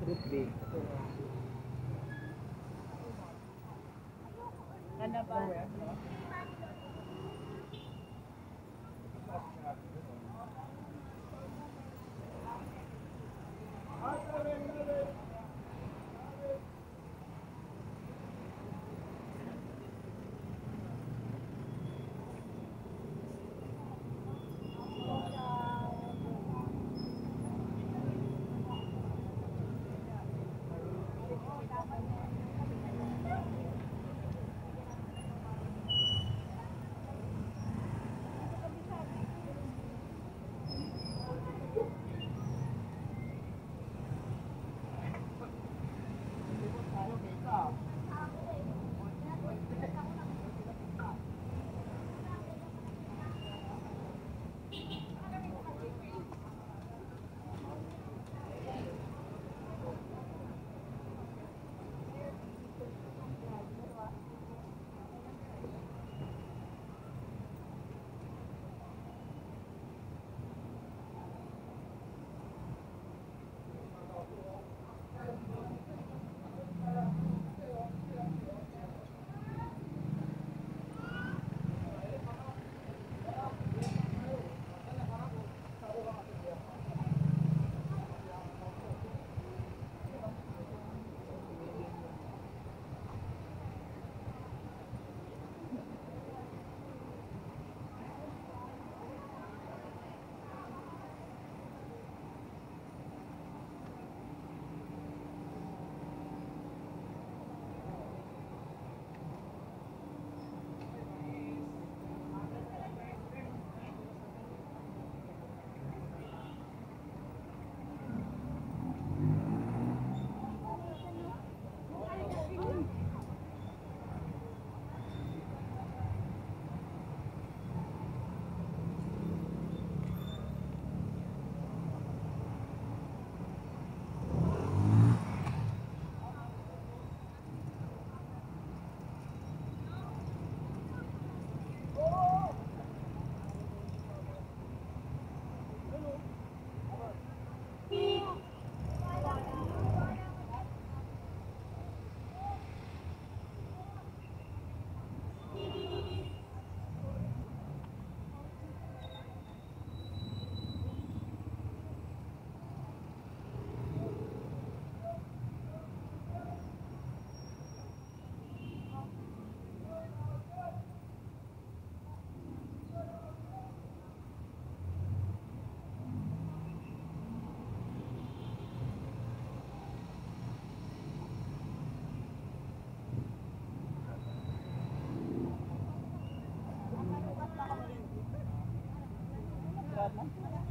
Fruit big. Ano ba? കാരണം